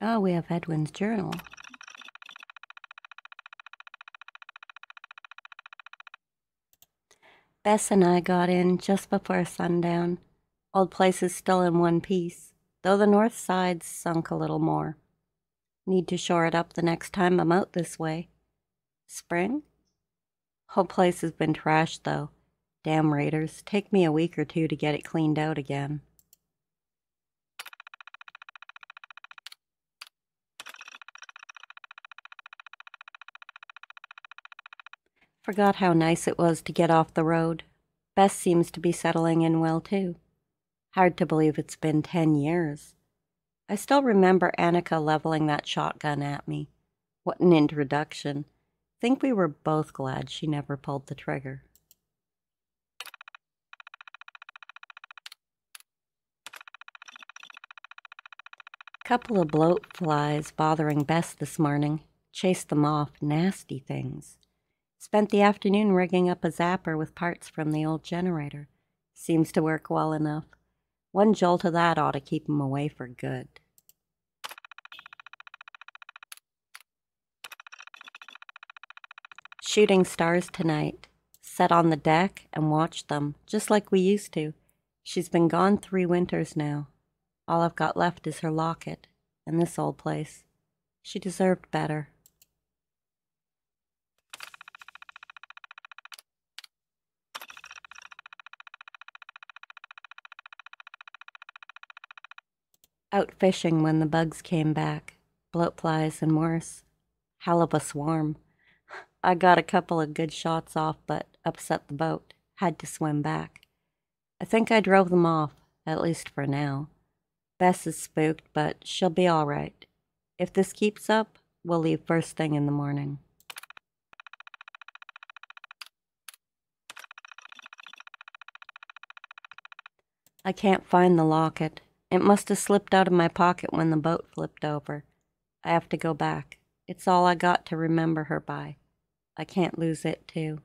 Oh, we have Edwin's journal. Bess and I got in just before sundown. Old place is still in one piece, though the north side's sunk a little more. Need to shore it up the next time I'm out this way. Spring? Whole place has been trashed, though. Damn raiders. Take me a week or two to get it cleaned out again. Forgot how nice it was to get off the road. Bess seems to be settling in well, too. Hard to believe it's been ten years. I still remember Annika leveling that shotgun at me. What an introduction. Think we were both glad she never pulled the trigger. Couple of bloat flies bothering Bess this morning. Chased them off, nasty things. Spent the afternoon rigging up a zapper with parts from the old generator. Seems to work well enough. One jolt of that ought to keep 'em away for good. Shooting stars tonight. Sat on the deck and watched them, just like we used to. She's been gone three winters now. All I've got left is her locket and this old place. She deserved better. Out fishing when the bugs came back, bloat flies and worse. Hell of a swarm. I got a couple of good shots off, but upset the boat. Had to swim back. I think I drove them off, at least for now. Bess is spooked, but she'll be all right. If this keeps up, we'll leave first thing in the morning. I can't find the locket. It must have slipped out of my pocket when the boat flipped over. I have to go back. It's all I got to remember her by. I can't lose it, too.